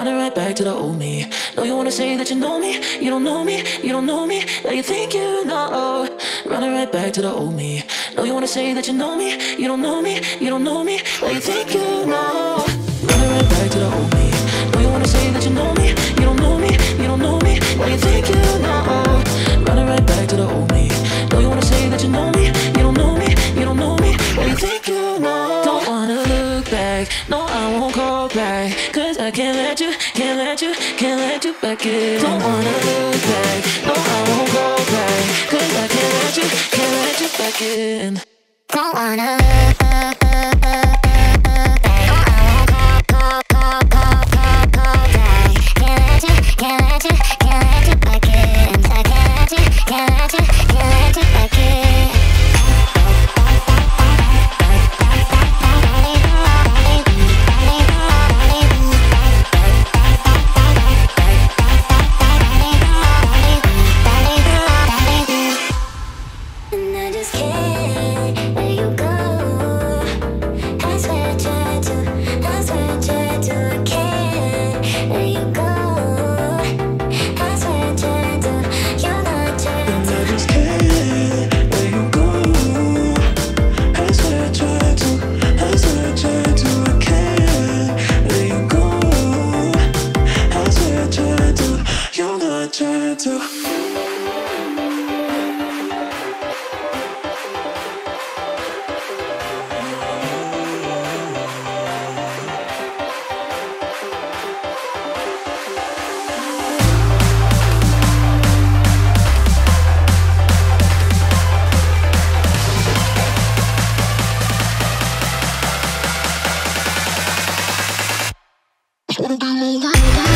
running right back to the old me. No, you wanna say that you know me, you don't know me, you don't know me. Now you think you know, running right back to the old me. No, you wanna say that you know me, you don't know me, you don't know me. Now you think you know, running right back to the old me. No, you wanna say that you know me, you don't know me, you don't know me. Now you think you know, running right back to the old me. No, you wanna say that you know me, you don't know me, you don't know me. Now you think you know, don't wanna look back. No, I won't call back. Cause I can't let you, can't let you, can't let you back in. Don't wanna look back. No, I won't go back. Cause I can't let you, can't let you back in. Don't wanna too. Wanna be like